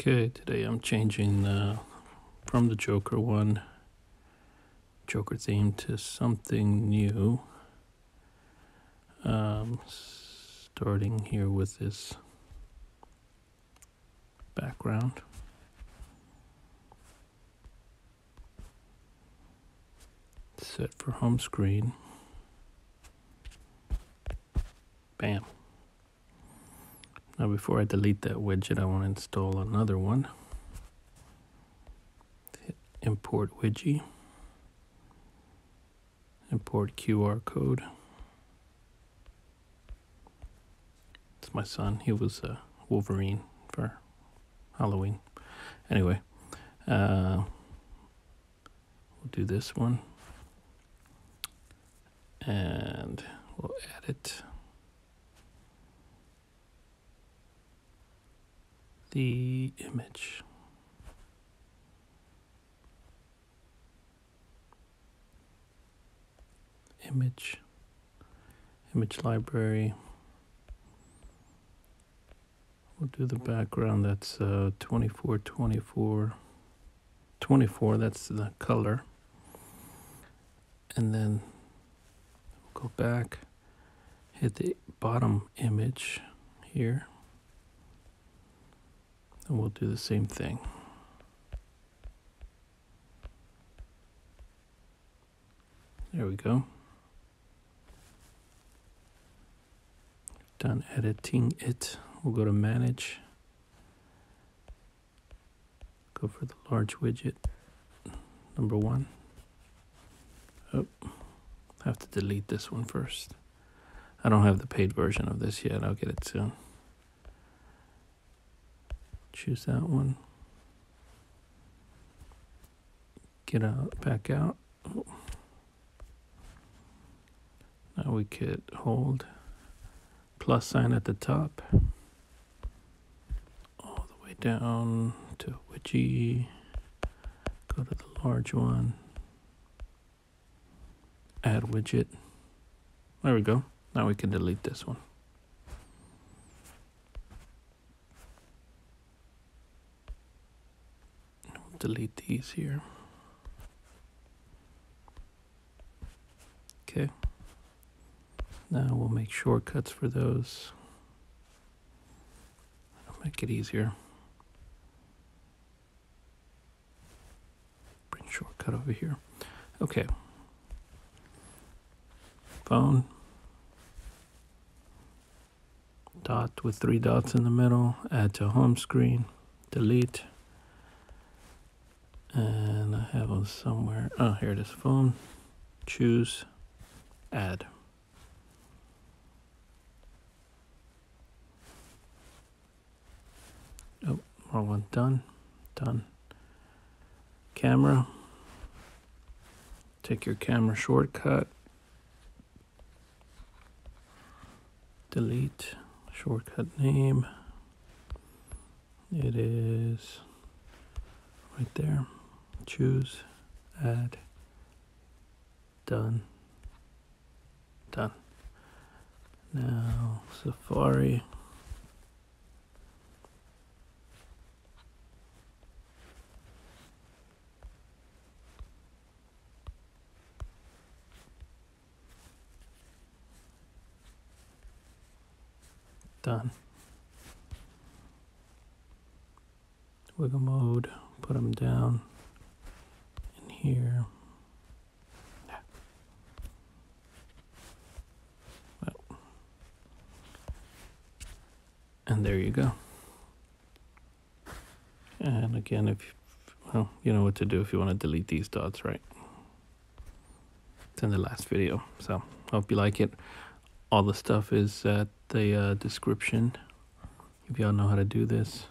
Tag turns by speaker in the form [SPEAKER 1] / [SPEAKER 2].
[SPEAKER 1] Okay, today I'm changing uh, from the Joker one, Joker theme, to something new. Um, starting here with this background. Set for home screen. Bam. Now before I delete that widget, I want to install another one. Hit import widget. Import QR code. It's my son. He was a Wolverine for Halloween. Anyway, uh, we'll do this one. And we'll edit the image. Image, image library. We'll do the background. That's uh, 24, 24, 24. That's the color. And then go back, hit the bottom image here. And we'll do the same thing. There we go. Done editing it. We'll go to manage. Go for the large widget. Number one. Oh, have to delete this one first. I don't have the paid version of this yet. I'll get it soon. Choose that one. Get out, back out. Now we could hold plus sign at the top. All the way down to widget. Go to the large one. Add widget. There we go. Now we can delete this one. Delete these here. Okay. Now we'll make shortcuts for those. I'll make it easier. Bring shortcut over here. Okay. Phone. Dot with three dots in the middle. Add to home screen. Delete and I have them somewhere. Oh, here it is. Phone. Choose. Add. Oh, wrong one. Done. Done. Camera. Take your camera shortcut. Delete. Shortcut name. It is right there choose, add, done, done. Now Safari. Done. Wiggle mode, put them down here. Well, and there you go. And again, if well, you know what to do if you want to delete these dots, right? It's in the last video. So hope you like it. All the stuff is at the uh, description if y'all know how to do this.